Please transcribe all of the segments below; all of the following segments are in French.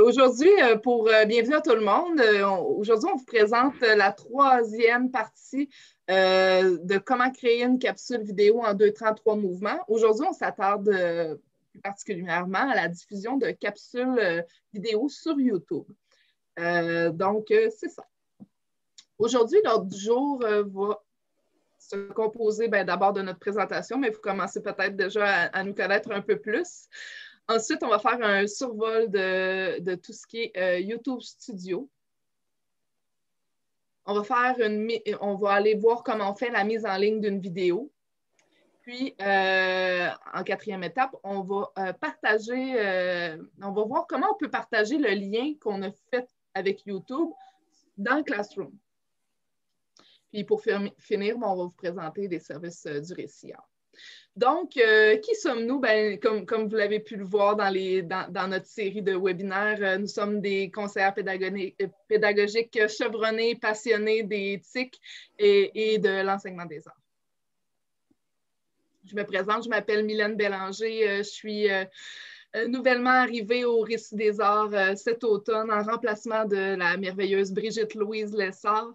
aujourd'hui, pour bienvenue à tout le monde, aujourd'hui, on vous présente la troisième partie de comment créer une capsule vidéo en 2-3 mouvements. Aujourd'hui, on s'attarde particulièrement à la diffusion de capsules vidéo sur YouTube. donc, c'est ça. Aujourd'hui, l'ordre du jour va se composer ben, d'abord de notre présentation, mais vous commencez peut-être déjà à, nous connaître un peu plus. Ensuite, on va faire un survol de, tout ce qui est euh, YouTube Studio. On va aller voir comment on fait la mise en ligne d'une vidéo. Puis, euh, en quatrième étape, on va euh, partager, on va voir comment on peut partager le lien qu'on a fait avec YouTube dans Classroom. Puis pour finir, on va vous présenter des services du récit. Donc, euh, qui sommes-nous? Ben, comme, vous l'avez pu le voir dans, notre série de webinaires, euh, nous sommes des conseillers pédagogiques, pédagogiques chevronnés, passionnés d'éthique et, et, de l'enseignement des arts. Je me présente, je m'appelle Mylène Bélanger, je suis nouvellement arrivée au Récit des Arts cet automne en remplacement de la merveilleuse Brigitte Louise Lessard.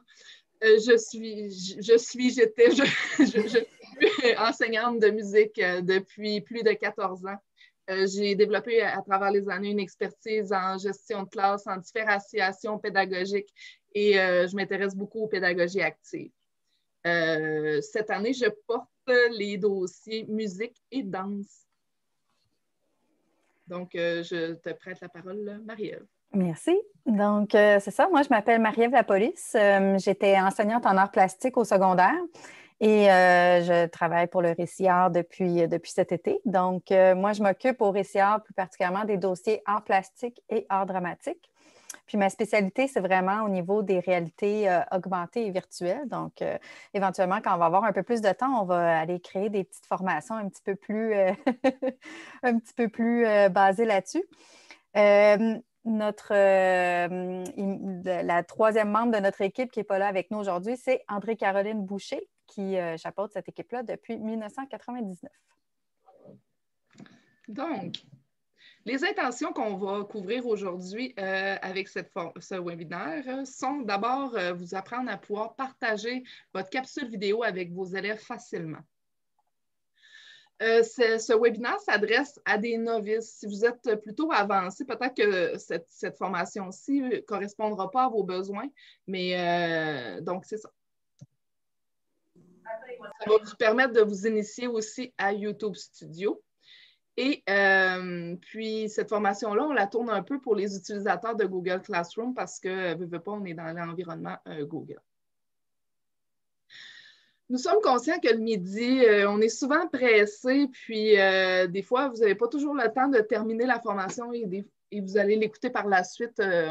Euh, je suis, je suis, j'étais, je, suis enseignante de musique euh, depuis plus de 14 ans. Euh, j'ai développé à, travers les années une expertise en gestion de classe, en différenciation pédagogique et je m'intéresse beaucoup aux pédagogies actives. cette année, je porte les dossiers musique et danse. Donc, je te prête la parole, Marie-Ève. Merci. Donc, euh, c'est ça. Moi, je m'appelle Marie-Ève. Euh, j'étais enseignante en arts plastiques au secondaire et euh, je travaille pour le Récillard depuis, depuis cet été. Donc, moi, je m'occupe au Récillard plus particulièrement des dossiers arts plastiques et arts dramatiques. Puis ma spécialité, c'est vraiment au niveau des réalités augmentées et virtuelles. Donc, éventuellement, quand on va avoir un peu plus de temps, on va aller créer des petites formations un petit peu plus, un petit peu plus basées là-dessus notre, euh, la troisième membre de notre équipe qui n'est pas là avec nous aujourd'hui, c'est André-Caroline Boucher, qui euh, chapeaute cette équipe-là depuis 1999. Donc, les intentions qu'on va couvrir aujourd'hui euh, avec cette ce webinaire sont d'abord vous apprendre à pouvoir partager votre capsule vidéo avec vos élèves facilement. Euh, ce webinaire s'adresse à des novices. Si vous êtes plutôt avancé, peut-être que cette, formation-ci ne correspondra pas à vos besoins, mais euh, donc c'est ça. Ça va vous permettre de vous initier aussi à YouTube Studio. Et euh, puis, cette formation-là, on la tourne un peu pour les utilisateurs de Google Classroom parce que, ne veut pas, on est dans l'environnement Google. Nous sommes conscients que le midi, euh, on est souvent pressé, puis euh, des fois, vous n'avez pas toujours le temps de terminer la formation et, vous allez l'écouter par la suite. Euh,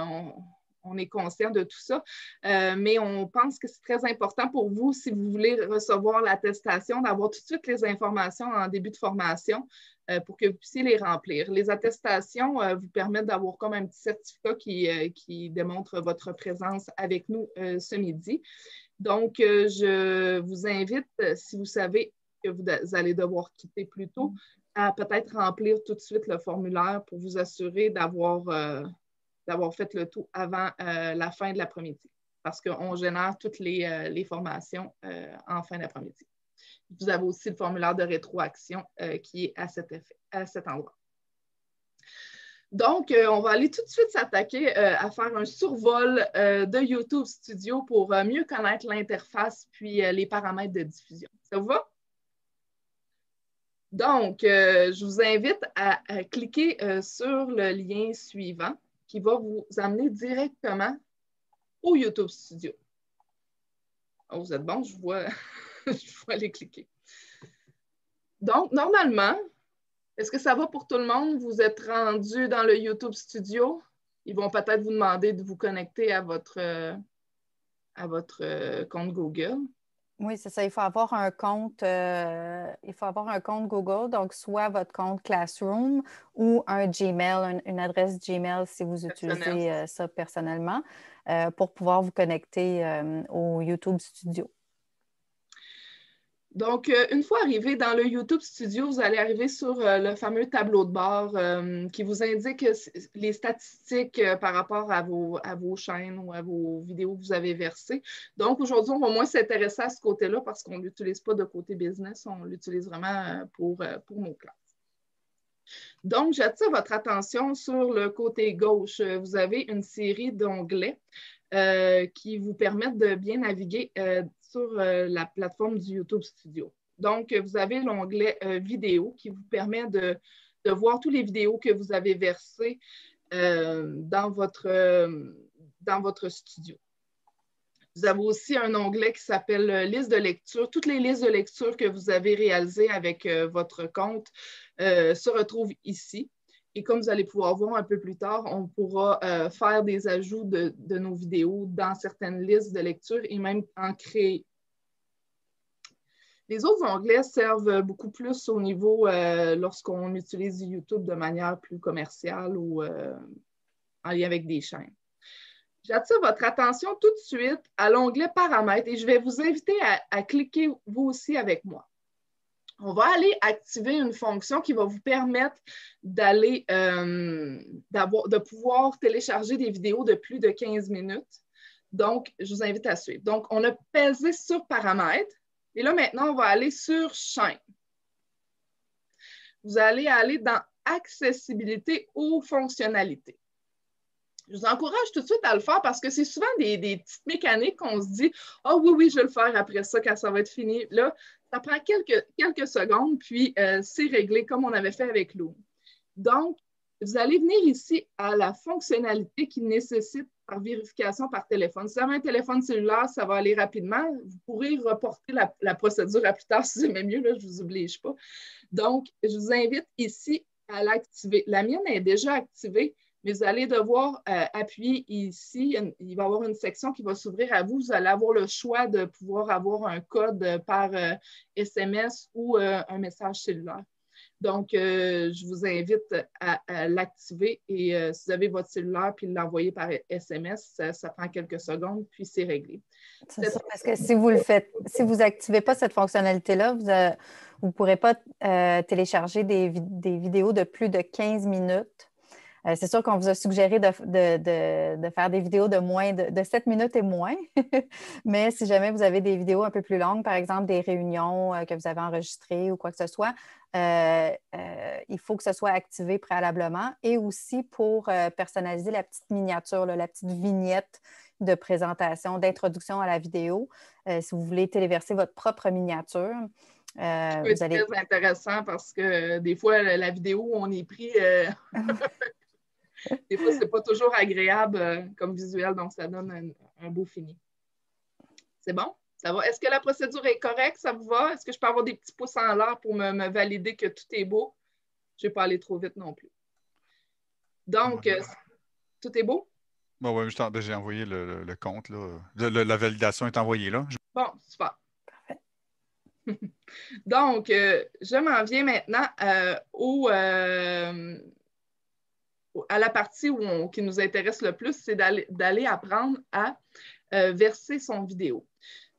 on, est conscient de tout ça, mais on pense que c'est très important pour vous, si vous voulez recevoir l'attestation, d'avoir tout de suite les informations en début de formation pour que vous puissiez les remplir. Les attestations vous permettent d'avoir comme un petit certificat qui, qui démontre votre présence avec nous ce midi. Donc, euh, je vous invite, euh, si vous savez que vous allez devoir quitter plus tôt, à peut-être remplir tout de suite le formulaire pour vous assurer d'avoir euh, fait le tout avant la fin de l'après-midi, parce qu'on génère toutes les, formations en fin d'après-midi. Vous avez aussi le formulaire de rétroaction qui est à cet, endroit. Donc, euh, on va aller tout de suite s'attaquer euh, à faire un survol euh, de YouTube Studio pour mieux connaître l'interface puis les paramètres de diffusion. Ça vous va? Donc, je vous invite à, cliquer sur le lien suivant qui va vous amener directement au YouTube Studio. Oh, vous êtes bon, je vois, je vois les cliquer. Donc, normalement, est-ce que ça va pour tout le monde? Vous êtes rendu dans le YouTube Studio? Ils vont peut-être vous demander de vous connecter à votre, à votre euh, compte Google. Oui, c'est ça. Il faut avoir un compte, euh, il faut avoir un compte Google, donc soit votre compte Classroom ou un Gmail, une adresse Gmail si vous utilisez euh, ça personnellement, pour pouvoir vous connecter au YouTube Studio. Donc, euh, une fois arrivé dans le YouTube Studio, vous allez arriver sur euh, le fameux tableau de bord euh, qui vous indique les statistiques par rapport à vos, chaînes ou à vos vidéos que vous avez versées. Donc, aujourd'hui, on va moins s'intéresser à ce côté-là parce qu'on ne l'utilise pas de côté business, on l'utilise vraiment pour, pour nos classes. Donc, j'attire votre attention sur le côté gauche. Vous avez une série d'onglets qui vous permettent de bien naviguer sur euh, la plateforme du YouTube Studio. Donc, vous avez l'onglet euh, vidéo qui vous permet de, voir toutes les vidéos que vous avez versées euh, dans, votre, dans votre studio. Vous avez aussi un onglet qui s'appelle liste de lecture. Toutes les listes de lecture que vous avez réalisées avec votre compte se retrouvent ici. Et comme vous allez pouvoir voir un peu plus tard, on pourra euh, faire des ajouts de, nos vidéos dans certaines listes de lecture et même en créer. Les autres onglets servent beaucoup plus au niveau euh, lorsqu'on utilise YouTube de manière plus commerciale ou euh, en lien avec des chaînes. J'attire votre attention tout de suite à l'onglet Paramètres et je vais vous inviter à cliquer vous aussi avec moi on va aller activer une fonction qui va vous permettre d'aller, euh, de pouvoir télécharger des vidéos de plus de 15 minutes. Donc, je vous invite à suivre. Donc, on a pesé sur paramètres. Et là, maintenant, on va aller sur chaîne. Vous allez aller dans accessibilité aux fonctionnalités. Je vous encourage tout de suite à le faire parce que c'est souvent des, petites mécaniques qu'on se dit Ah oh, oui, oui, je vais le faire après ça quand ça va être fini. Là, ça prend quelques, quelques secondes, puis euh, c'est réglé comme on avait fait avec Loom. Donc, vous allez venir ici à la fonctionnalité qui nécessite par vérification par téléphone. Si vous avez un téléphone cellulaire, ça va aller rapidement. Vous pourrez reporter la, procédure à plus tard si c'est mieux, là, je ne vous oblige pas. Donc, je vous invite ici à l'activer. La mienne est déjà activée, vous allez devoir euh, appuyer ici. Il va y avoir une section qui va s'ouvrir à vous. Vous allez avoir le choix de pouvoir avoir un code par SMS euh, ou euh, un message cellulaire. Donc, je vous invite à, l'activer et si vous avez votre cellulaire puis l'envoyer par SMS, ça, prend quelques secondes, puis c'est réglé. C'est ça, parce que si vous le faites, si vous n'activez pas cette fonctionnalité-là, vous ne pourrez pas télécharger des, des, vidéos de plus de 15 minutes euh, c'est sûr qu'on vous a suggéré de, faire des vidéos de moins de, 7 minutes et moins, mais si jamais vous avez des vidéos un peu plus longues, par exemple des réunions euh, que vous avez enregistrées ou quoi que ce soit, euh, il faut que ce soit activé préalablement et aussi pour personnaliser la petite miniature, la petite vignette de présentation, d'introduction à la vidéo. si vous voulez téléverser votre propre miniature, c'est très intéressant parce que des fois, la, vidéo, on est pris des fois, ce n'est pas toujours agréable euh, comme visuel, donc ça donne un, beau fini. C'est bon? Ça va? Est-ce que la procédure est correcte? Ça vous va? Est-ce que je peux avoir des petits pouces en l'air pour me, valider que tout est beau? Je ne vais pas aller trop vite non plus. Donc, euh, tout est beau? Bon, oui, ben, j'ai envoyé le, compte. Là. la validation est envoyée là. Bon, super. Parfait. Donc, euh, je m'en viens maintenant au, à la partie qui nous intéresse le plus, c'est d'aller apprendre à euh, verser son vidéo.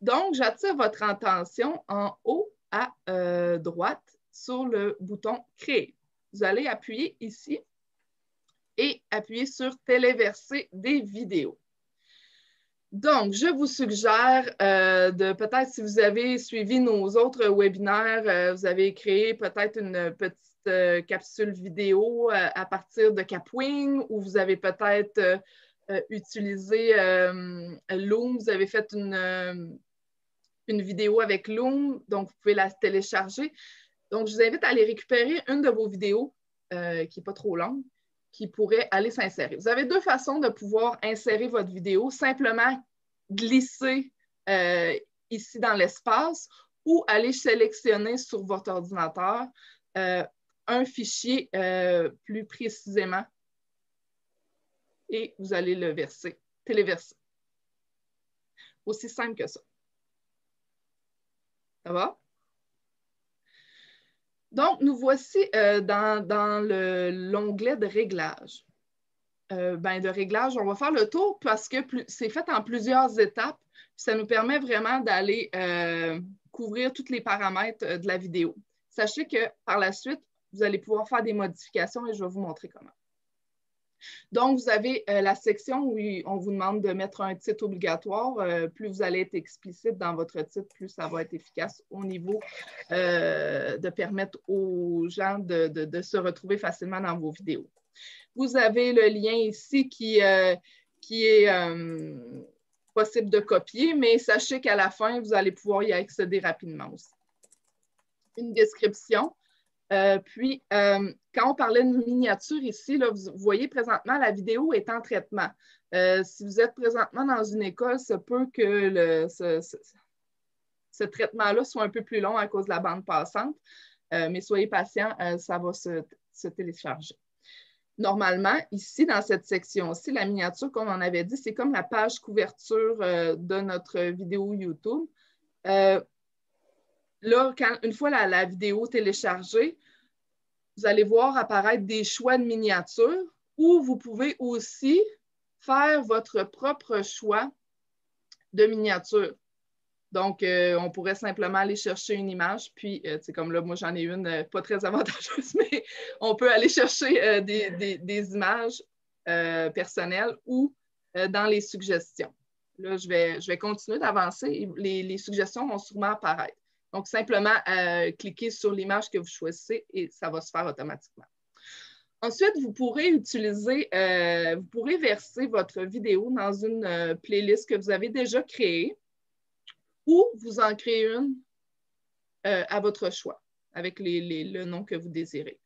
Donc, j'attire votre attention en haut à euh, droite sur le bouton Créer. Vous allez appuyer ici et appuyer sur Téléverser des vidéos. Donc, je vous suggère euh, de peut-être, si vous avez suivi nos autres webinaires, vous avez créé peut-être une petite euh, capsule vidéo euh, à partir de Capwing ou vous avez peut-être euh, utilisé Loom, vous avez fait une, une vidéo avec Loom, donc vous pouvez la télécharger. Donc, je vous invite à aller récupérer une de vos vidéos qui n'est pas trop longue, qui pourrait aller s'insérer. Vous avez deux façons de pouvoir insérer votre vidéo. Simplement glisser ici dans l'espace ou aller sélectionner sur votre ordinateur un fichier euh, plus précisément et vous allez le verser, téléverser. Aussi simple que ça. Ça va? Donc, nous voici euh, dans, l'onglet de réglage. Euh, ben, de réglage, on va faire le tour parce que c'est fait en plusieurs étapes. Ça nous permet vraiment d'aller couvrir tous les paramètres de la vidéo. Sachez que par la suite, vous allez pouvoir faire des modifications et je vais vous montrer comment. Donc, vous avez euh, la section où on vous demande de mettre un titre obligatoire. Euh, plus vous allez être explicite dans votre titre, plus ça va être efficace au niveau euh, de permettre aux gens de, se retrouver facilement dans vos vidéos. Vous avez le lien ici qui, qui est possible de copier, mais sachez qu'à la fin, vous allez pouvoir y accéder rapidement aussi. Une description. Euh, puis, euh, quand on parlait de miniature ici, là, vous, voyez présentement, la vidéo est en traitement. Euh, si vous êtes présentement dans une école, ça peut que ce, traitement-là soit un peu plus long à cause de la bande passante, mais soyez patient, ça va se, se, télécharger. Normalement, ici, dans cette section-ci, la miniature, comme on avait dit, c'est comme la page couverture de notre vidéo YouTube là, une fois la, vidéo téléchargée, vous allez voir apparaître des choix de miniatures ou vous pouvez aussi faire votre propre choix de miniature. Donc, euh, on pourrait simplement aller chercher une image, puis, euh, c'est comme là, moi, j'en ai une euh, pas très avantageuse, mais on peut aller chercher des, images personnelles ou dans les suggestions. Là, je vais, je vais continuer d'avancer. Les, les, suggestions vont sûrement apparaître. Donc, simplement euh, cliquez sur l'image que vous choisissez et ça va se faire automatiquement. Ensuite, vous pourrez utiliser, euh, vous pourrez verser votre vidéo dans une euh, playlist que vous avez déjà créée ou vous en créer une à votre choix avec le nom que vous désirez.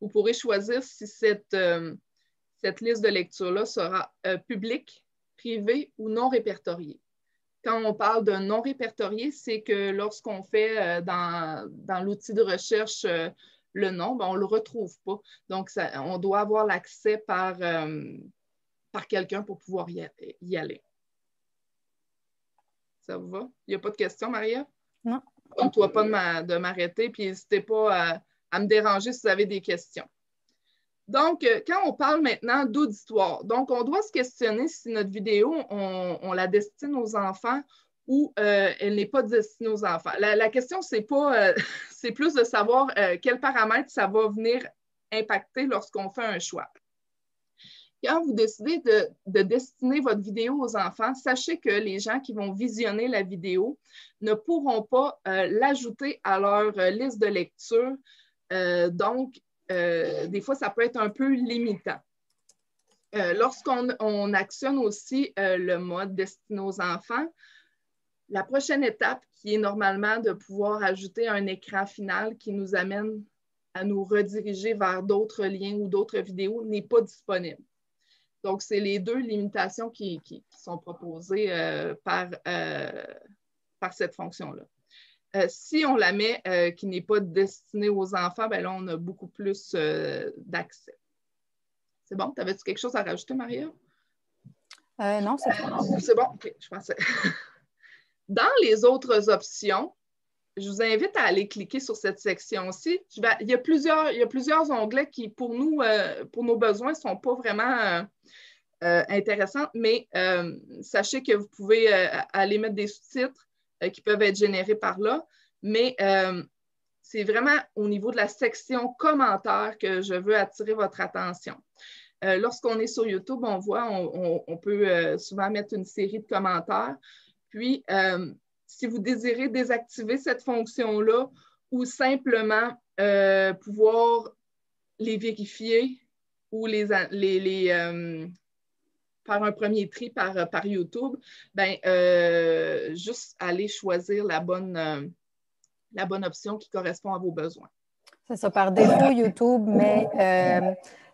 Vous pourrez choisir si cette, cette liste de lecture-là sera publique, privée ou non répertoriée. Quand on parle de non répertorié, c'est que lorsqu'on fait euh, dans, l'outil de recherche euh, le nom, ben, on ne le retrouve pas. Donc, on doit avoir l'accès par, euh, par quelqu'un pour pouvoir y, aller. Ça vous va? Il n'y a pas de questions, Maria? Non. On ne doit pas de m'arrêter, puis n'hésitez pas à me déranger si vous avez des questions. Donc, euh, quand on parle maintenant d'auditoire, donc on doit se questionner si notre vidéo, on, la destine aux enfants ou euh, elle n'est pas destinée aux enfants. La, question, c'est pas, euh, c'est plus de savoir quels paramètres ça va venir impacter lorsqu'on fait un choix. Quand vous décidez de, de, destiner votre vidéo aux enfants, sachez que les gens qui vont visionner la vidéo ne pourront pas l'ajouter à leur liste de lecture. donc, euh, des fois, ça peut être un peu limitant. Euh, lorsqu'on actionne aussi euh, le mode destiné aux enfants, la prochaine étape, qui est normalement de pouvoir ajouter un écran final qui nous amène à nous rediriger vers d'autres liens ou d'autres vidéos, n'est pas disponible. Donc, c'est les deux limitations qui, sont proposées par, par cette fonction-là. Euh, si on la met euh, qui n'est pas destinée aux enfants, ben là, on a beaucoup plus euh, d'accès. C'est bon? T'avais-tu quelque chose à rajouter, Maria? non, c'est bon. C'est bon? OK, je pensais. Dans les autres options, je vous invite à aller cliquer sur cette section-ci. Il, y a plusieurs, il y a plusieurs onglets qui, pour nous, pour nos besoins, ne sont pas vraiment intéressants, mais sachez que vous pouvez aller mettre des sous-titres euh, qui peuvent être générés par là. Mais euh, c'est vraiment au niveau de la section commentaires que je veux attirer votre attention. Euh, lorsqu'on est sur YouTube, on voit, on, peut souvent mettre une série de commentaires. Puis, si vous désirez désactiver cette fonction-là ou simplement pouvoir les vérifier ou les, les, faire un premier tri par, euh, par YouTube, ben, euh, juste aller choisir la bonne, euh, la bonne option qui correspond à vos besoins. C'est ça, par défaut, YouTube mais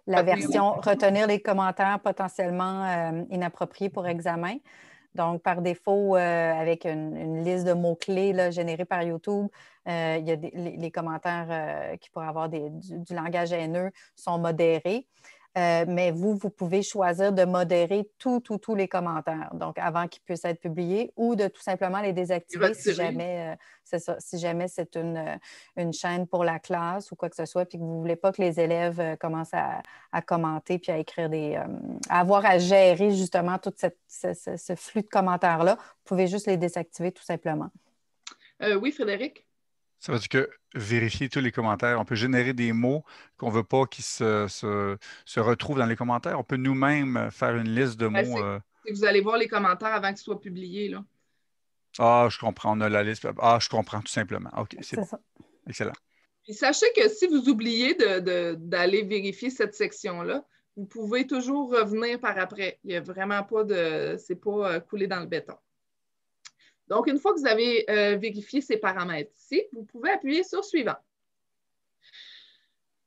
la version retenir les commentaires potentiellement inappropriés pour examen. Donc, par défaut, avec une, liste de mots-clés générés par YouTube, il y a les, commentaires qui pourraient avoir du, du, langage haineux sont modérés. Euh, mais vous, vous pouvez choisir de modérer tous tous les commentaires, donc avant qu'ils puissent être publiés, ou de tout simplement les désactiver si jamais, euh, ça, si jamais c'est une, euh, une, chaîne pour la classe ou quoi que ce soit, puis que vous ne voulez pas que les élèves commencent à, commenter puis à écrire des. à avoir à gérer justement tout ce, ce, flux de commentaires-là. Vous pouvez juste les désactiver tout simplement. oui, Frédéric? Ça veut dire que vérifier tous les commentaires, on peut générer des mots qu'on ne veut pas qui se, se, retrouvent dans les commentaires. On peut nous-mêmes faire une liste de ben, mots. vous allez voir les commentaires avant qu'ils soient publiés. Là. Ah, je comprends. On a la liste. Ah, je comprends tout simplement. OK, c'est bon. Excellent. Puis sachez que si vous oubliez d'aller vérifier cette section-là, vous pouvez toujours revenir par après. Il n'y a vraiment pas de. C'est pas euh, coulé dans le béton. Donc, une fois que vous avez euh, vérifié ces paramètres ici, vous pouvez appuyer sur Suivant.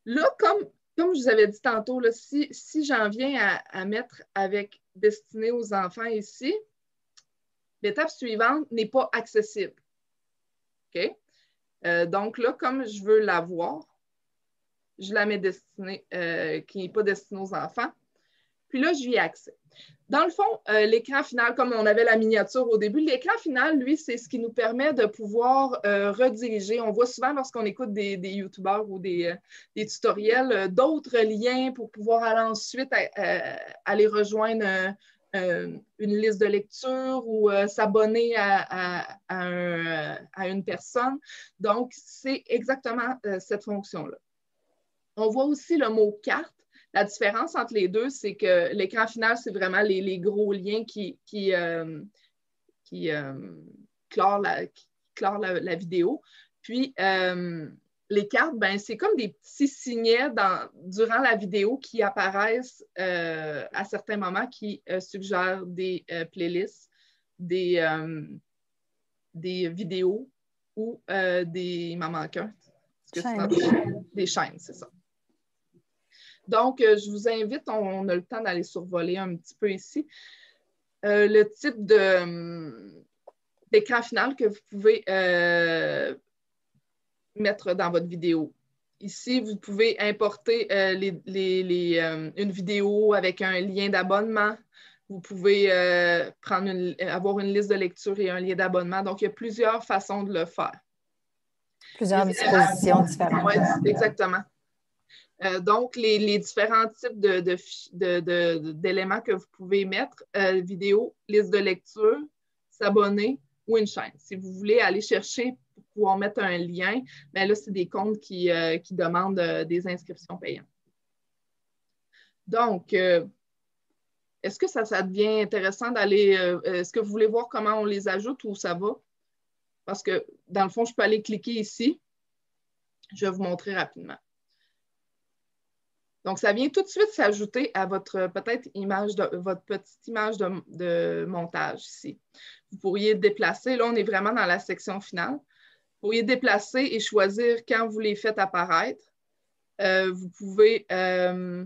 Là, comme, comme je vous avais dit tantôt, si, j'en viens à, à, mettre avec destiné aux enfants ici, l'étape suivante n'est pas accessible. OK? Euh, donc là, comme je veux la voir, je la mets destinée, euh, qui n'est pas destinée aux enfants. Puis là, je ai accès. Dans le fond, euh, l'écran final, comme on avait la miniature au début, l'écran final, lui, c'est ce qui nous permet de pouvoir rediriger. On voit souvent lorsqu'on écoute des, des YouTubeurs ou des, tutoriels, d'autres liens pour pouvoir aller ensuite aller rejoindre euh, une liste de lecture ou euh, s'abonner à, une personne. Donc, c'est exactement euh, cette fonction-là. On voit aussi le mot carte. La différence entre les deux, c'est que l'écran final, c'est vraiment les, gros liens qui, qui, qui clorent, la, la, vidéo. Puis, les cartes, ben, c'est comme des petits signets durant la vidéo qui apparaissent euh, à certains moments qui euh, suggèrent des euh, playlists, des, des vidéos ou des mamans Des chaînes, c'est ça. Donc, je vous invite, on, a le temps d'aller survoler un petit peu ici. le type d'écran final que vous pouvez mettre dans votre vidéo. Ici, vous pouvez importer euh, les, euh, une vidéo avec un lien d'abonnement. Vous pouvez euh, prendre avoir une liste de lecture et un lien d'abonnement. Donc, il y a plusieurs façons de le faire. Plusieurs dispositions différentes. Oui, exactement. Donc, les, différents types d'éléments que vous pouvez mettre, vidéo, liste de lecture, s'abonner ou une chaîne. Si vous voulez aller chercher pouvoir mettre un lien, mais là, c'est des comptes qui, euh, demandent euh, des inscriptions payantes. Donc, euh, est-ce que ça, ça devient intéressant d'aller, est-ce que vous voulez voir comment on les ajoute ou ça va? Parce que dans le fond, je peux aller cliquer ici. Je vais vous montrer rapidement. Donc, ça vient tout de suite s'ajouter à votre peut-être image de votre petite image de, montage ici. Vous pourriez déplacer. Là, on est vraiment dans la section finale. Vous pourriez déplacer et choisir quand vous les faites apparaître. Euh, vous pouvez euh,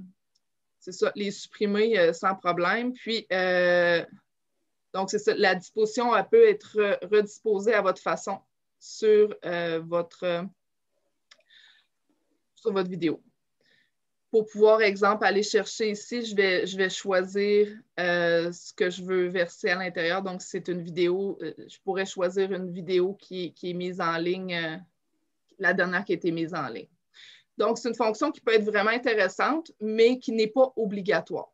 les supprimer euh, sans problème. Puis, donc, c'est ça, la disposition peut être redisposée à votre façon sur, votre, sur votre vidéo pour pouvoir, exemple, aller chercher ici, je vais, choisir euh, ce que je veux verser à l'intérieur. Donc, c'est une vidéo, euh, je pourrais choisir une vidéo qui, est mise en ligne, euh, la dernière qui a été mise en ligne. Donc, c'est une fonction qui peut être vraiment intéressante, mais qui n'est pas obligatoire.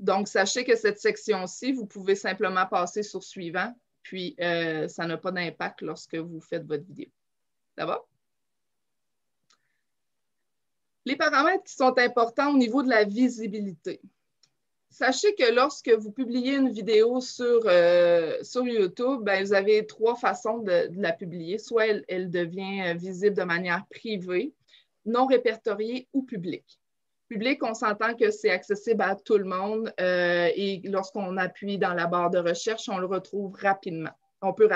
Donc, sachez que cette section-ci, vous pouvez simplement passer sur suivant, puis ça n'a pas d'impact lorsque vous faites votre vidéo. Ça? Les paramètres qui sont importants au niveau de la visibilité. Sachez que lorsque vous publiez une vidéo sur, euh, YouTube, ben, vous avez trois façons de, la publier. Soit elle, devient euh, visible de manière privée, non répertoriée ou publique. Public, on s'entend que c'est accessible à tout le monde euh, et lorsqu'on appuie dans la barre de recherche, on le retrouve rapidement. On peut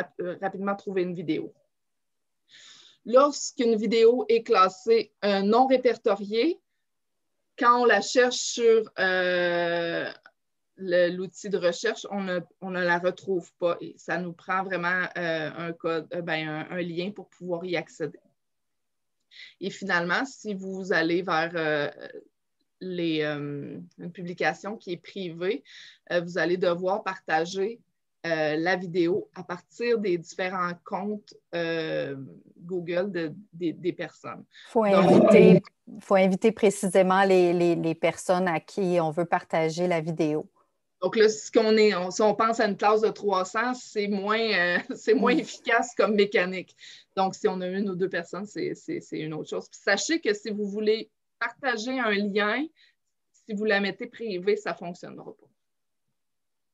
rapidement trouver une vidéo. Lorsqu'une vidéo est classée non répertoriée, quand on la cherche sur euh, l'outil de recherche, on ne, la retrouve pas et ça nous prend vraiment euh, un code, euh, ben, un, lien pour pouvoir y accéder. Et finalement, si vous allez vers une publication qui est privée, vous allez devoir partager euh, la vidéo à partir des différents comptes euh, Google des personnes. Il faut, inviter, faut inviter précisément les, personnes à qui on veut partager la vidéo. Donc là, si on, est, si on pense à une classe de 300, c'est moins, euh, c'est moins mm. efficace comme mécanique. Donc, si on a une ou deux personnes, c'est une autre chose. sachez que si vous voulez partager un lien, si vous la mettez privée, ça ne fonctionnera pas.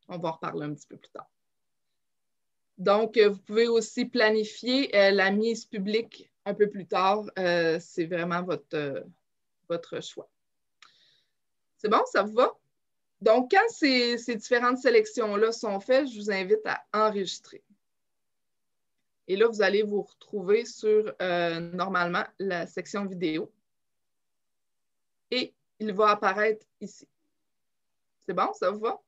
On va en reparler un petit peu plus tard. Donc, euh, vous pouvez aussi planifier euh, la mise publique un peu plus tard. c'est vraiment votre, votre choix. C'est bon, ça vous va? Donc, quand ces, différentes sélections-là sont faites, je vous invite à enregistrer. Et là, vous allez vous retrouver sur, euh, normalement, la section vidéo. Et il va apparaître ici. C'est bon, ça vous va?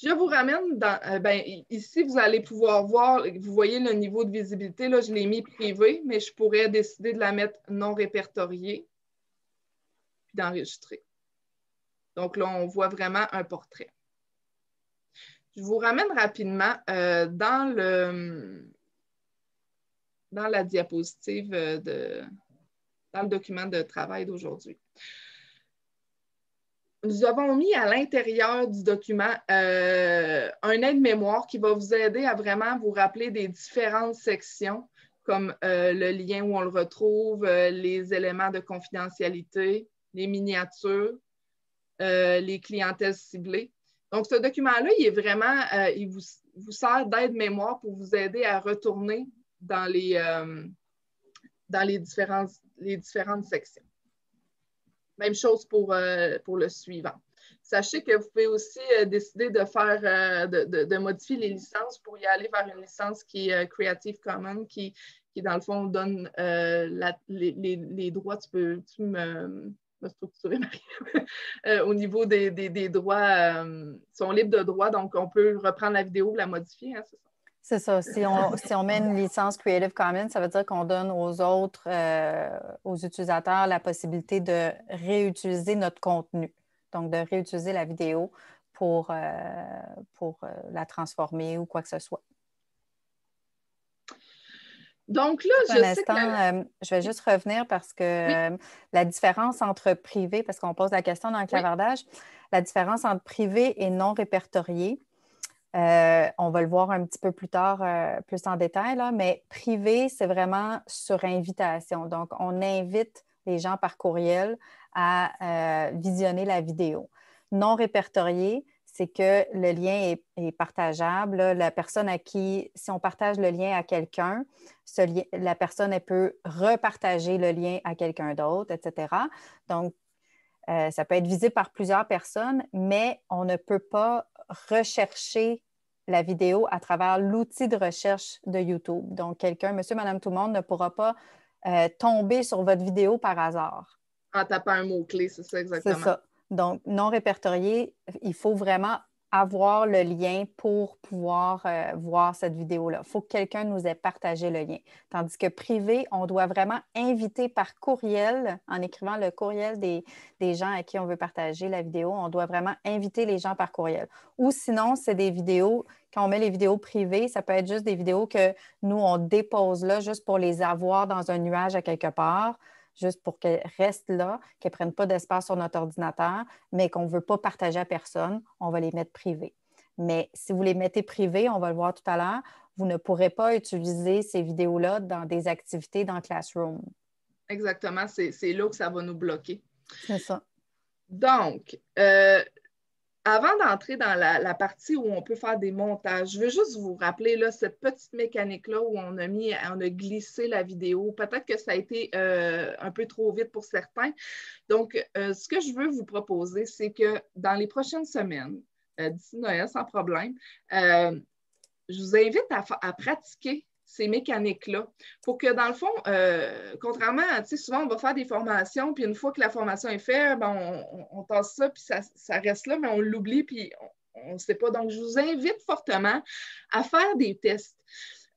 Je vous ramène dans, euh, ben, ici, vous allez pouvoir voir, vous voyez le niveau de visibilité, là, je l'ai mis privé, mais je pourrais décider de la mettre non répertoriée, puis d'enregistrer. Donc là, on voit vraiment un portrait. Je vous ramène rapidement euh, dans, le, dans la diapositive euh, de, dans le document de travail d'aujourd'hui. Nous avons mis à l'intérieur du document euh, un aide-mémoire qui va vous aider à vraiment vous rappeler des différentes sections, comme le lien où on le retrouve, les éléments de confidentialité, les miniatures, euh, les clientèles ciblées. Donc, ce document-là, il est vraiment, euh, il vous, sert d'aide-mémoire pour vous aider à retourner dans les, euh, dans les, différentes, les différentes sections. Même chose pour, pour le suivant. Sachez que vous pouvez aussi décider de faire, de, modifier les licences pour y aller vers une licence qui est Creative Commons, qui, qui dans le fond donne les, droits. Tu peux tu me, structurer, euh, au niveau des, droits, euh, sont libres de droit, donc on peut reprendre la vidéo, la modifier, hein? Si on, si on, met une licence Creative Commons, ça veut dire qu'on donne aux autres, euh, aux utilisateurs, la possibilité de réutiliser notre contenu. Donc, de réutiliser la vidéo pour, pour la transformer ou quoi que ce soit. Donc là, je sais que... Euh, je vais juste revenir parce que euh, la différence entre privé, parce qu'on pose la question dans le clavardage, la différence entre privé et non répertorié, euh, on va le voir un petit peu plus tard, plus en détail, mais privé, c'est vraiment sur invitation. Donc, on invite les gens par courriel à visionner la vidéo. Non répertorié, c'est que le lien est, partageable. La personne à qui, si on partage le lien à quelqu'un, la personne peut repartager le lien à quelqu'un d'autre, etc. Donc, euh, ça peut être visible par plusieurs personnes, mais on ne peut pas rechercher la vidéo à travers l'outil de recherche de YouTube. Donc, quelqu'un, monsieur, madame, tout le monde ne pourra pas euh, tomber sur votre vidéo par hasard. En tapant un mot-clé, c'est ça exactement. C'est ça. Donc, non répertorié, il faut vraiment avoir le lien pour pouvoir euh, voir cette vidéo-là. Il faut que quelqu'un nous ait partagé le lien. Tandis que privé, on doit vraiment inviter par courriel, en écrivant le courriel des, gens à qui on veut partager la vidéo, on doit vraiment inviter les gens par courriel. Ou sinon, c'est des vidéos, quand on met les vidéos privées, ça peut être juste des vidéos que nous, on dépose là juste pour les avoir dans un nuage à quelque part juste pour qu'elles restent là, qu'elles ne prennent pas d'espace sur notre ordinateur, mais qu'on ne veut pas partager à personne, on va les mettre privées. Mais si vous les mettez privées, on va le voir tout à l'heure, vous ne pourrez pas utiliser ces vidéos-là dans des activités dans Classroom. Exactement, c'est là que ça va nous bloquer. C'est ça. Donc, euh, avant d'entrer dans la, partie où on peut faire des montages, je veux juste vous rappeler là, cette petite mécanique-là où on a mis, on a glissé la vidéo. Peut-être que ça a été euh, un peu trop vite pour certains. Donc, euh, ce que je veux vous proposer, c'est que dans les prochaines semaines, euh, d'ici Noël, sans problème, je vous invite à pratiquer ces mécaniques-là. Pour que, dans le fond, euh, contrairement, tu sais, souvent, on va faire des formations, puis une fois que la formation est faite, ben, on, on, tasse ça, puis ça, reste là, mais on l'oublie, puis on ne sait pas. Donc, je vous invite fortement à faire des tests.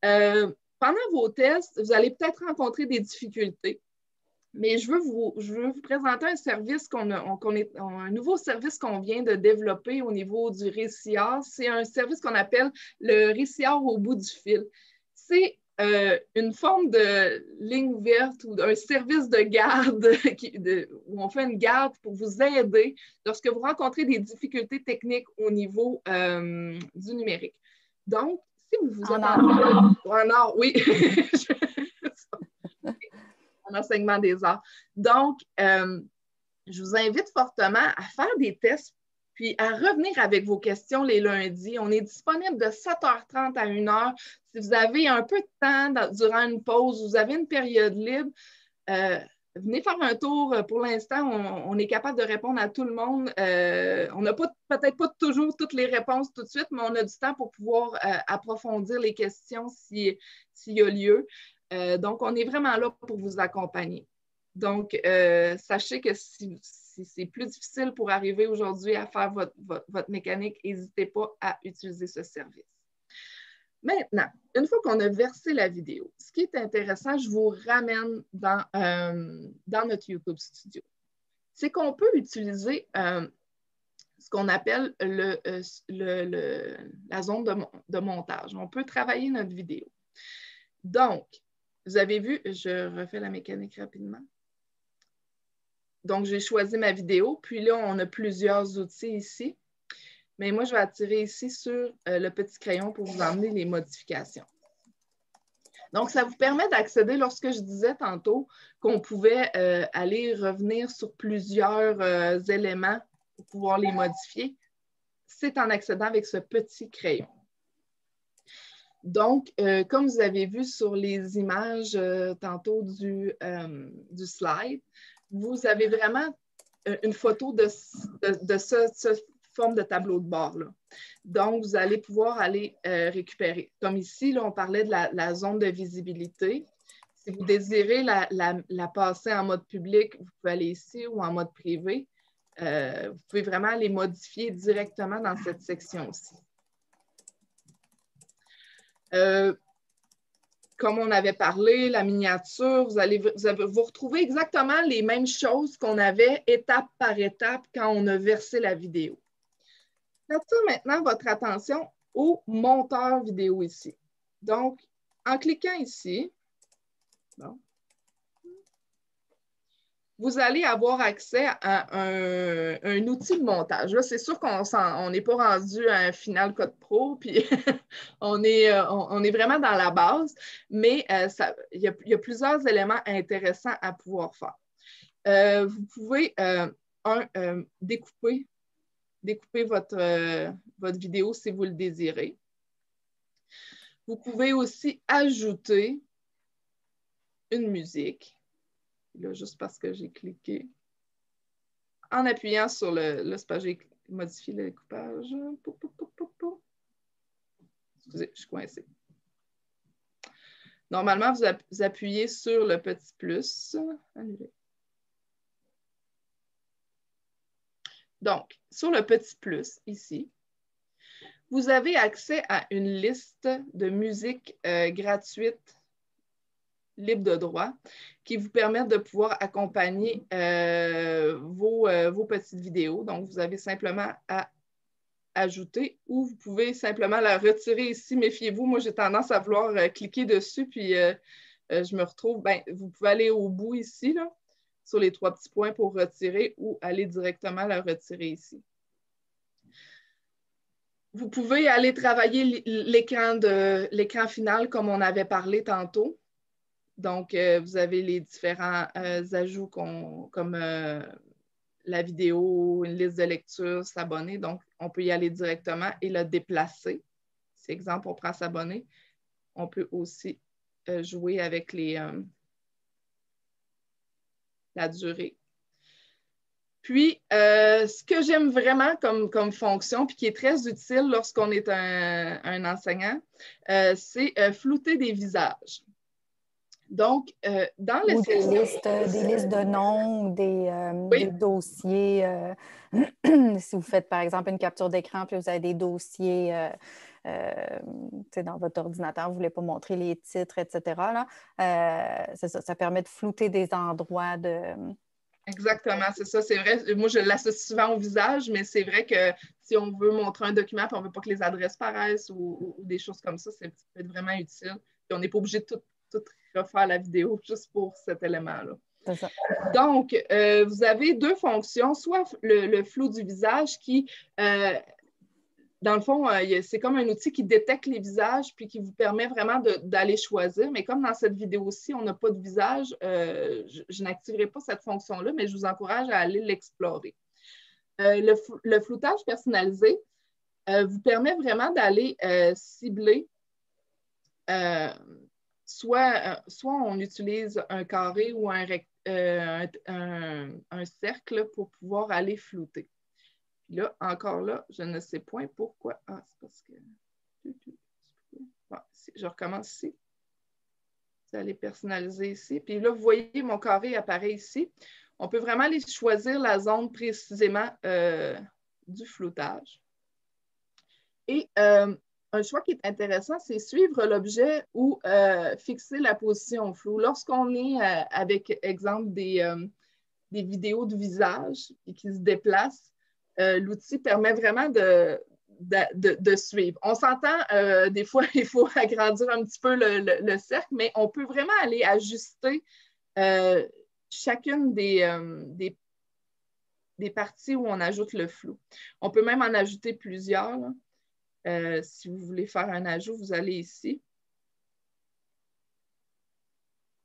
Euh, pendant vos tests, vous allez peut-être rencontrer des difficultés. Mais je veux vous, je veux vous présenter un service qu'on a, est, un nouveau service qu'on vient de développer au niveau du récillard. C'est un service qu'on appelle le récillard au bout du fil c'est euh, une forme de ligne verte ou d'un service de garde où on fait une garde pour vous aider lorsque vous rencontrez des difficultés techniques au niveau euh, du numérique. Donc, si vous vous en or. en or, oui. en enseignement des arts. Donc, euh, je vous invite fortement à faire des tests puis à revenir avec vos questions les lundis. On est disponible de 7h30 à 1h. Si vous avez un peu de temps durant une pause, vous avez une période libre, euh, venez faire un tour. Pour l'instant, on, est capable de répondre à tout le monde. Euh, on n'a peut-être pas toujours toutes les réponses tout de suite, mais on a du temps pour pouvoir euh, approfondir les questions s'il y a lieu. donc, on est vraiment là pour vous accompagner. Donc, sachez que si, c'est plus difficile pour arriver aujourd'hui à faire votre, mécanique, n'hésitez pas à utiliser ce service. Maintenant, une fois qu'on a versé la vidéo, ce qui est intéressant, je vous ramène dans, euh, notre YouTube Studio. C'est qu'on peut utiliser euh, ce qu'on appelle euh, la zone de, montage. On peut travailler notre vidéo. Donc, vous avez vu, je refais la mécanique rapidement. Donc, j'ai choisi ma vidéo. Puis là, on a plusieurs outils ici. Mais moi, je vais attirer ici sur euh, le petit crayon pour vous emmener les modifications. Donc, ça vous permet d'accéder, lorsque je disais tantôt qu'on pouvait euh, aller revenir sur plusieurs euh, éléments pour pouvoir les modifier, c'est en accédant avec ce petit crayon. Donc, comme vous avez vu sur les images tantôt du, du slide, vous avez vraiment euh, une photo de, de, cette forme de tableau de bord. Là. Donc, vous allez pouvoir aller euh, récupérer. Comme ici, là, on parlait de la, zone de visibilité. Si vous désirez la, la, passer en mode public, vous pouvez aller ici ou en mode privé. Euh, vous pouvez vraiment les modifier directement dans cette section-ci comme on avait parlé, la miniature, vous allez vous, retrouver exactement les mêmes choses qu'on avait étape par étape quand on a versé la vidéo. J'attire maintenant votre attention au monteur vidéo ici. Donc, en cliquant ici, vous allez avoir accès à un, outil de montage. Là, c'est sûr qu'on n'est pas rendu à un Final Cut Pro, puis on, est, euh, on, est vraiment dans la base, mais euh, il, y a, plusieurs éléments intéressants à pouvoir faire. Euh, vous pouvez, découper, votre vidéo si vous le désirez. Vous pouvez aussi ajouter une musique là, juste parce que j'ai cliqué. En appuyant sur le, là, j'ai modifié le découpage. Excusez, je suis coincée. Normalement, vous, appuyez sur le petit plus. Donc, sur le petit plus ici, vous avez accès à une liste de musique euh, gratuite libre de droit qui vous permettent de pouvoir accompagner euh, euh, vos, petites vidéos. Donc, vous avez simplement à ajouter ou vous pouvez simplement la retirer ici. Méfiez-vous, moi j'ai tendance à vouloir euh, cliquer dessus puis je me retrouve, ben, vous pouvez aller au bout ici, là, sur les trois petits points pour retirer ou aller directement la retirer ici. Vous pouvez aller travailler l'écran final comme on avait parlé tantôt. Donc, euh, vous avez les différents euh, ajouts comme euh, la vidéo, une liste de lecture, s'abonner. Donc, on peut y aller directement et le déplacer. C'est exemple, on prend s'abonner. On peut aussi jouer avec les, la durée. Puis, ce que j'aime vraiment comme, fonction, puis qui est très utile lorsqu'on est un, un enseignant, c'est flouter des visages. Donc, euh, dans les des listes, des listes de noms, des, euh, des dossiers. Euh, si vous faites, par exemple, une capture d'écran, puis vous avez des dossiers dans votre ordinateur, vous ne voulez pas montrer les titres, etc. Là, ça, ça permet de flouter des endroits de... Exactement, c'est ça, c'est vrai. Moi, je l'associe souvent au visage, mais c'est vrai que si on veut montrer un document et on ne veut pas que les adresses paraissent ou, ou des choses comme ça, c'est peut être vraiment utile on n'est pas obligé de tout, refaire la vidéo juste pour cet élément-là. Donc, euh, vous avez deux fonctions, soit le, flou du visage qui, euh, dans le fond, euh, c'est comme un outil qui détecte les visages puis qui vous permet vraiment d'aller choisir. Mais comme dans cette vidéo-ci, on n'a pas de visage, je, n'activerai pas cette fonction-là, mais je vous encourage à aller l'explorer. Le, le, floutage personnalisé vous permet vraiment d'aller cibler soit, soit on utilise un carré ou un, euh, un, cercle pour pouvoir aller flouter. Puis là, encore là, je ne sais point pourquoi. Ah, c'est parce que. je recommence ici. Vous allez personnaliser ici. Puis là, vous voyez, mon carré apparaît ici. On peut vraiment aller choisir la zone précisément euh, du floutage. Et euh, un choix qui est intéressant, c'est suivre l'objet ou euh, fixer la position floue. Lorsqu'on est euh, avec, exemple, euh, des, vidéos de visage et qui se déplacent, l'outil permet vraiment de, suivre. On s'entend, des fois, il faut agrandir un petit peu le, cercle, mais on peut vraiment aller ajuster chacune des, parties où on ajoute le flou. On peut même en ajouter plusieurs. Euh, si vous voulez faire un ajout, vous allez ici.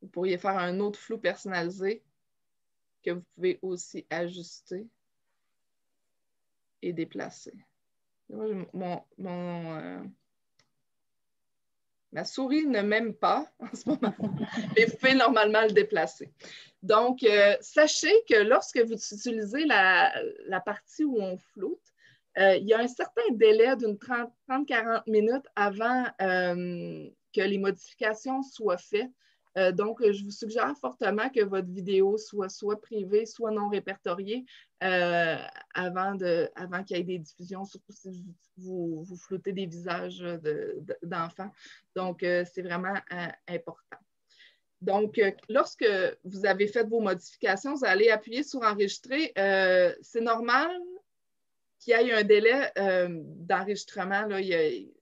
Vous pourriez faire un autre flou personnalisé que vous pouvez aussi ajuster et déplacer. Mon, euh, ma souris ne m'aime pas en ce moment, mais vous pouvez normalement le déplacer. Donc, euh, sachez que lorsque vous utilisez la, la partie où on floute, euh, il y a un certain délai d'une 30-40 minutes avant euh, que les modifications soient faites. Euh, donc, je vous suggère fortement que votre vidéo soit soit privée, soit non répertoriée avant, avant qu'il y ait des diffusions, surtout si vous, vous, flottez des visages d'enfants. Donc, c'est vraiment important. Donc, lorsque vous avez fait vos modifications, vous allez appuyer sur Enregistrer. c'est normal qu'il y ait un délai euh, d'enregistrement. Il,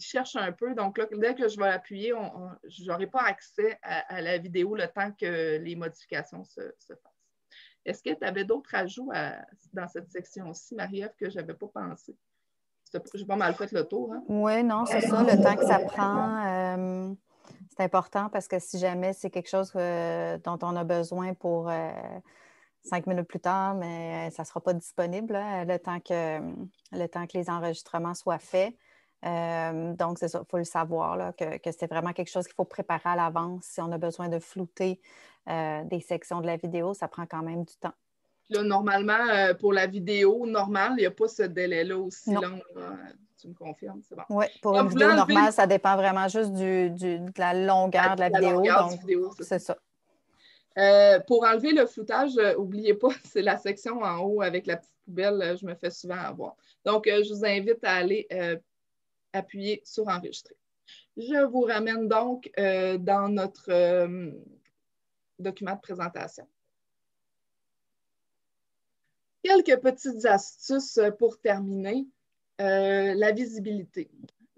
cherche un peu. Donc, là, dès que je vais appuyer, je n'aurai pas accès à, la vidéo le temps que les modifications se, fassent. Est-ce que tu avais d'autres ajouts dans cette section-ci, Marie-Ève, que je n'avais pas pensé? J'ai pas mal fait le tour. Hein? Oui, non, c'est ça, le temps que ça prend. Euh, c'est important parce que si jamais c'est quelque chose euh, dont on a besoin pour cinq minutes plus tard, mais euh, ça ne sera pas disponible le, temps que, le temps que les enregistrements soient faits. Euh, donc, c'est ça, il faut le savoir, que, c'est vraiment quelque chose qu'il faut préparer à l'avance. Si on a besoin de flouter euh, des sections de la vidéo, ça prend quand même du temps. Là, normalement, pour la vidéo normale, il n'y a pas ce délai-là aussi long. tu me confirmes, c'est bon. Oui, pour une vidéo normale, ça dépend vraiment juste du, de la longueur de la, vidéo. vidéo c'est ça. Euh, pour enlever le floutage, n'oubliez euh, pas, c'est la section en haut avec la petite poubelle, euh, je me fais souvent avoir. Donc, je vous invite à aller appuyer sur Enregistrer. Je vous ramène donc dans notre document de présentation. Quelques petites astuces pour terminer. la visibilité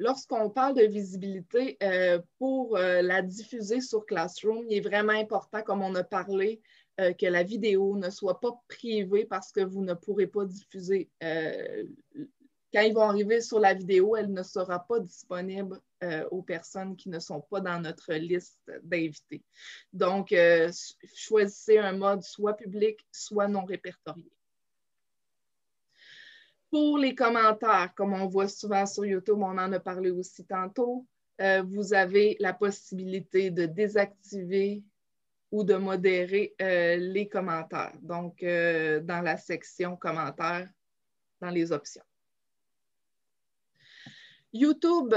lorsqu'on parle de visibilité, euh, pour euh, la diffuser sur Classroom, il est vraiment important, comme on a parlé, euh, que la vidéo ne soit pas privée parce que vous ne pourrez pas diffuser. quand ils vont arriver sur la vidéo, elle ne sera pas disponible aux personnes qui ne sont pas dans notre liste d'invités. Donc, choisissez un mode soit public, soit non répertorié. Pour les commentaires, comme on voit souvent sur YouTube, on en a parlé aussi tantôt, euh, vous avez la possibilité de désactiver ou de modérer euh, les commentaires. Donc, euh, dans la section commentaires, dans les options. YouTube,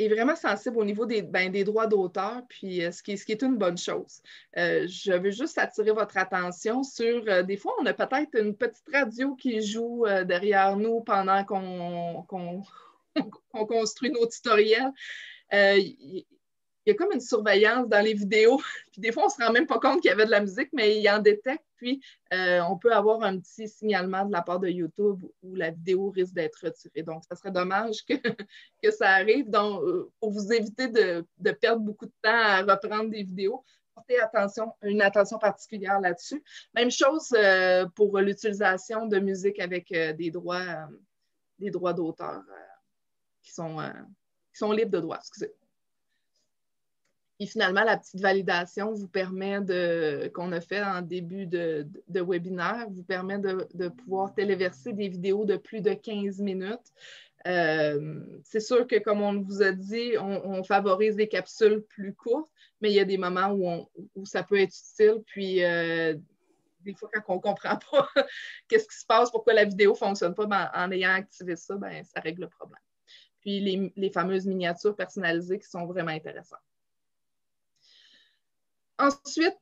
est vraiment sensible au niveau des, ben, des droits d'auteur, puis euh, ce, qui, ce, qui, est une bonne chose. Euh, je veux juste attirer votre attention sur, euh, des fois, on a peut-être une petite radio qui joue derrière nous pendant qu'on construit nos tutoriels. Il y a comme une surveillance dans les vidéos. Puis des fois, on ne se rend même pas compte qu'il y avait de la musique, mais il en détecte. Puis euh, on peut avoir un petit signalement de la part de YouTube où la vidéo risque d'être retirée. Donc, ça serait dommage que, que ça arrive. Donc, euh, pour vous éviter de, de, perdre beaucoup de temps à reprendre des vidéos, portez attention, une attention particulière là-dessus. Même chose euh, pour l'utilisation de musique avec des droits, des droits d'auteur qui sont, qui sont libres de droit. Excusez. Et finalement, la petite validation vous permet de, qu'on a fait en début de, webinaire, vous permet de, pouvoir téléverser des vidéos de plus de 15 minutes. Euh, c'est sûr que, comme on vous a dit, on, favorise des capsules plus courtes, mais il y a des moments où, ça peut être utile. Puis, euh, des fois, quand on ne comprend pas qu'est-ce qui se passe, pourquoi la vidéo ne fonctionne pas, ben, en ayant activé ça, ben, ça règle le problème. Puis, les, les fameuses miniatures personnalisées qui sont vraiment intéressantes. Ensuite,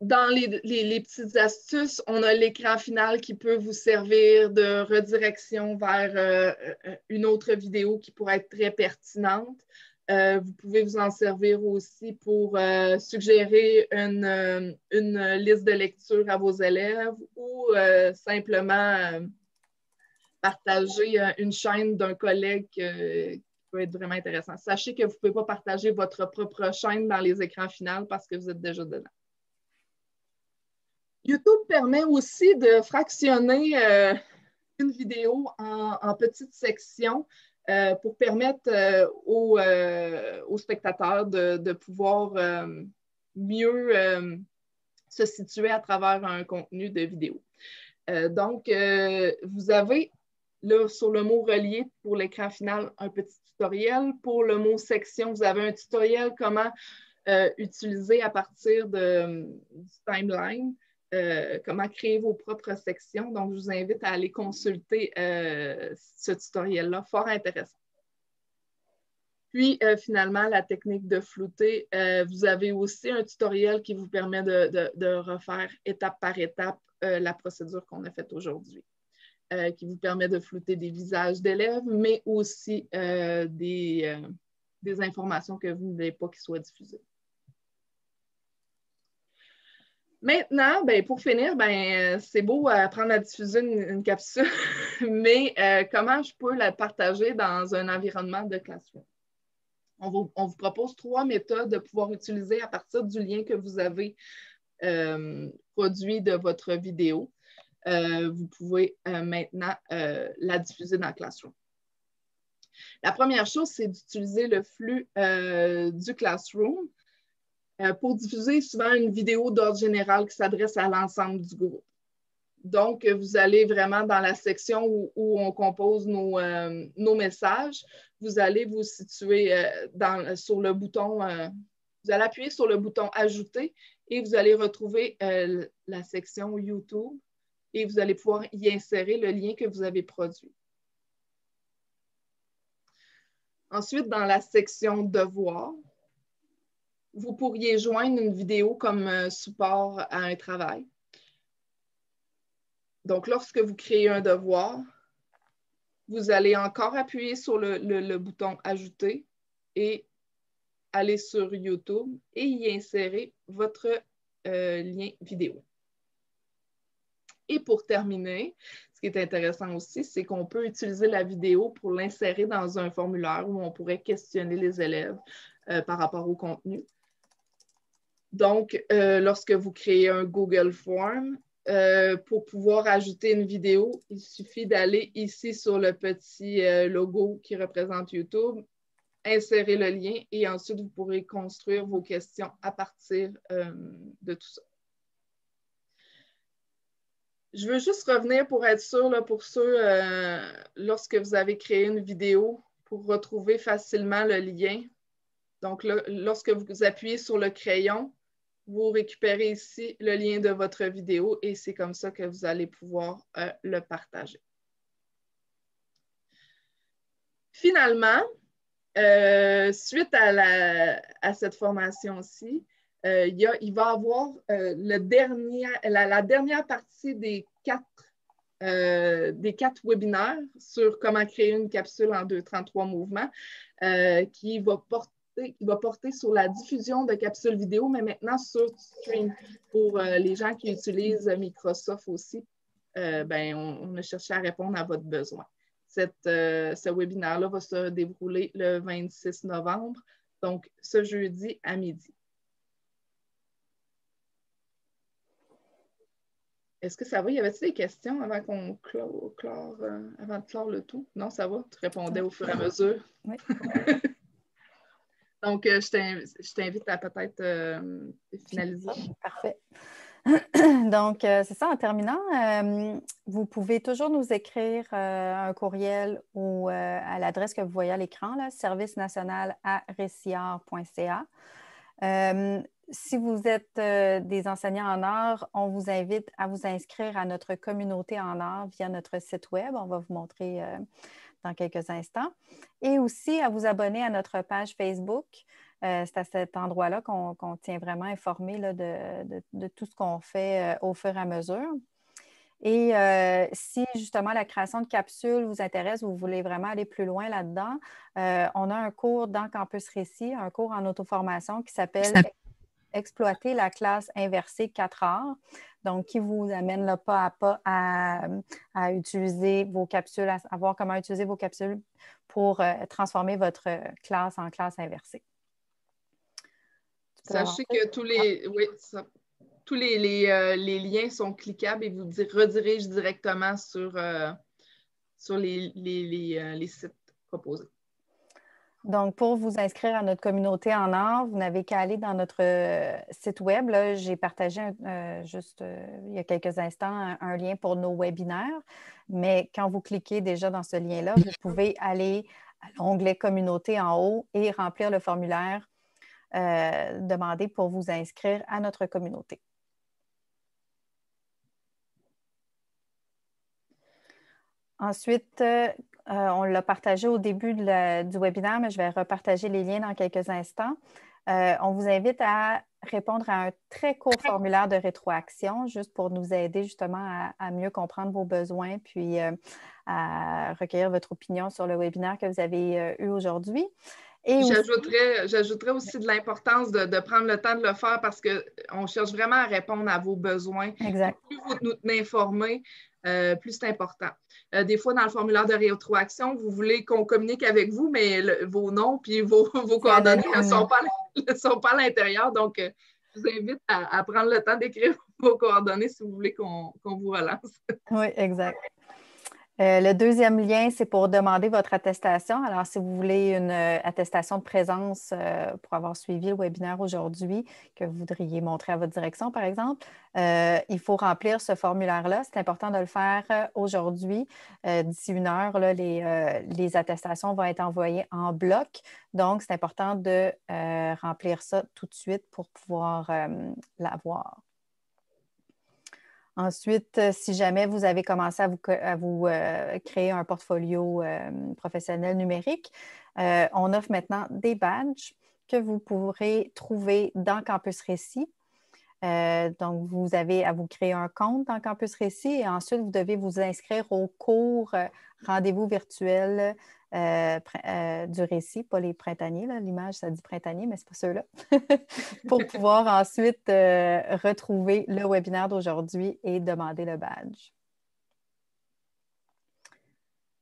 dans les, petites astuces, on a l'écran final qui peut vous servir de redirection vers euh, euh, une autre vidéo qui pourrait être très pertinente. Euh, vous pouvez vous en servir aussi pour suggérer une, liste de lecture à vos élèves ou simplement partager une chaîne d'un collègue être vraiment intéressant. Sachez que vous ne pouvez pas partager votre propre chaîne dans les écrans finaux parce que vous êtes déjà dedans. YouTube permet aussi de fractionner euh, une vidéo en, petites sections euh, pour permettre euh, aux, spectateurs de, pouvoir mieux se situer à travers un contenu de vidéo. donc, vous avez Là, sur le mot relié pour l'écran final, un petit tutoriel. Pour le mot section, vous avez un tutoriel comment euh, utiliser à partir de, du timeline, euh, comment créer vos propres sections. Donc, je vous invite à aller consulter euh, ce tutoriel-là, fort intéressant. Puis, finalement, la technique de flouter, vous avez aussi un tutoriel qui vous permet de refaire étape par étape la procédure qu'on a faite aujourd'hui. Euh, qui vous permet de flouter des visages d'élèves, mais aussi euh, des, euh, des, informations que vous ne voulez pas qu'ils soient diffusées. Maintenant, ben, pour finir, ben, c'est beau apprendre à diffuser une, capsule, mais comment je peux la partager dans un environnement de classroom? On on vous, propose trois méthodes de pouvoir utiliser à partir du lien que vous avez produit de votre vidéo. Euh, vous pouvez euh, maintenant euh, la diffuser dans Classroom. La première chose, c'est d'utiliser le flux du Classroom pour diffuser souvent une vidéo d'ordre général qui s'adresse à l'ensemble du groupe. Donc, vous allez vraiment dans la section où, on compose nos, messages. Vous allez vous situer sur le bouton, vous allez appuyer sur le bouton Ajouter et vous allez retrouver la section YouTube et vous allez pouvoir y insérer le lien que vous avez produit. Ensuite, dans la section Devoirs, vous pourriez joindre une vidéo comme euh, support à un travail. Donc, lorsque vous créez un devoir, vous allez encore appuyer sur le, bouton Ajouter et aller sur YouTube et y insérer votre euh, lien vidéo. Et pour terminer, ce qui est intéressant aussi, c'est qu'on peut utiliser la vidéo pour l'insérer dans un formulaire où on pourrait questionner les élèves euh, par rapport au contenu. Donc, euh, lorsque vous créez un Google Form, euh, pour pouvoir ajouter une vidéo, il suffit d'aller ici sur le petit logo qui représente YouTube, insérer le lien et ensuite vous pourrez construire vos questions à partir de tout ça. Je veux juste revenir pour être sûr, pour ceux, euh, lorsque vous avez créé une vidéo, pour retrouver facilement le lien. Donc, lorsque vous appuyez sur le crayon, vous récupérez ici le lien de votre vidéo et c'est comme ça que vous allez pouvoir euh, le partager. Finalement, euh, suite à, à cette formation-ci, euh, il, il, va y avoir euh, la, dernière partie des quatre, euh, des quatre webinaires sur comment créer une capsule en 233 mouvements qui va porter sur la diffusion de capsules vidéo, mais maintenant sur Stream. Pour euh, les gens qui utilisent Microsoft aussi, euh, ben, on, a cherché à répondre à votre besoin. Euh, ce webinaire-là va se dérouler le 26 novembre, donc ce jeudi à midi. Est-ce que ça va? Y avait-il des questions avant qu'on clore, euh, avant de clore le tout? Non, ça va? Tu répondais au fur et à mesure? Oui. Donc, euh, je t'invite à peut-être euh, finaliser. Parfait. Donc, c'est ça, en terminant, vous pouvez toujours nous écrire un courriel ou à l'adresse que vous voyez à l'écran, service national à si vous êtes euh, des enseignants en art, on vous invite à vous inscrire à notre communauté en art via notre site web. On va vous montrer euh, dans quelques instants. Et aussi à vous abonner à notre page Facebook. Euh, c'est à cet endroit-là qu'on tient vraiment informé de, tout ce qu'on fait au fur et à mesure. Et si justement la création de capsules vous intéresse, vous voulez vraiment aller plus loin là-dedans, on a un cours dans Campus Récit, un cours en auto-formation qui s'appelle exploiter la classe inversée 4 heures, donc qui vous amène le pas à pas à, utiliser vos capsules, à savoir comment utiliser vos capsules pour euh, transformer votre classe en classe inversée. Sachez que tous les, oui, tous les, euh, les, liens sont cliquables et vous redirigent directement sur, euh, sur les, sites proposés. Donc, pour vous inscrire à notre communauté en or, vous n'avez qu'à aller dans notre euh, site web. J'ai partagé euh, juste euh, il y a quelques instants un, lien pour nos webinaires. Mais quand vous cliquez déjà dans ce lien-là, vous pouvez aller à l'onglet communauté en haut et remplir le formulaire demandé pour vous inscrire à notre communauté. Ensuite, euh, on l'a partagé au début du webinaire, mais je vais repartager les liens dans quelques instants. Euh, on vous invite à répondre à un très court formulaire de rétroaction, juste pour nous aider justement à, mieux comprendre vos besoins, puis euh, à recueillir votre opinion sur le webinaire que vous avez eu aujourd'hui. J'ajouterais aussi de l'importance de, prendre le temps de le faire parce qu'on cherche vraiment à répondre à vos besoins. Exact. Plus vous nous tenez informés, euh, plus important. Euh, des fois, dans le formulaire de rétroaction, vous voulez qu'on communique avec vous, mais vos noms puis vos, coordonnées ne sont pas, sont pas à l'intérieur. Donc, euh, je vous invite à, prendre le temps d'écrire vos coordonnées si vous voulez qu'on vous relance. Oui, exact. Euh, le deuxième lien, c'est pour demander votre attestation. Alors, si vous voulez une euh, attestation de présence euh, pour avoir suivi le webinaire aujourd'hui, que vous voudriez montrer à votre direction, par exemple, il faut remplir ce formulaire-là. C'est important de le faire aujourd'hui. D'ici une heure, les, les, attestations vont être envoyées en bloc. Donc, c'est important de remplir ça tout de suite pour pouvoir l'avoir. Ensuite, euh, si jamais vous avez commencé à vous, euh, créer un portfolio euh, professionnel numérique, on offre maintenant des badges que vous pourrez trouver dans Campus Récit. donc, vous avez à vous créer un compte dans Campus Récit et ensuite, vous devez vous inscrire au cours rendez-vous virtuel euh, euh, du récit, pas les printaniers. L'image, ça dit printanier, mais ce n'est pas ceux-là. pour pouvoir ensuite euh, retrouver le webinaire d'aujourd'hui et demander le badge.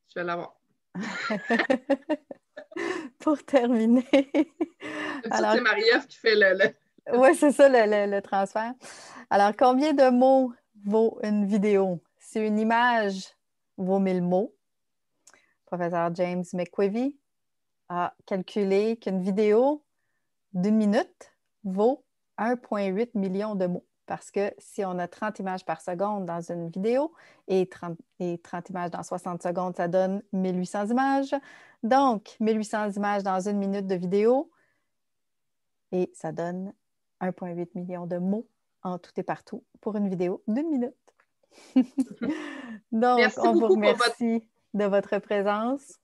Je vais l'avoir. pour terminer. c'est Marie-Ève qui fait le. Oui, c'est ça, le, le, transfert. Alors, combien de mots vaut une vidéo? Si une image vaut 1000 mots, professeur James McQuivy a calculé qu'une vidéo d'une minute vaut 1,8 million de mots. Parce que si on a 30 images par seconde dans une vidéo et 30, et 30 images dans 60 secondes, ça donne 1800 images. Donc, 1800 images dans une minute de vidéo et ça donne 1,8 million de mots en tout et partout pour une vidéo d'une minute. Donc, on vous remercie de votre présence.